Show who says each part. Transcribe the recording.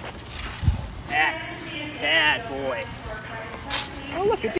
Speaker 1: boy. X. Bad boy. Oh, look, at.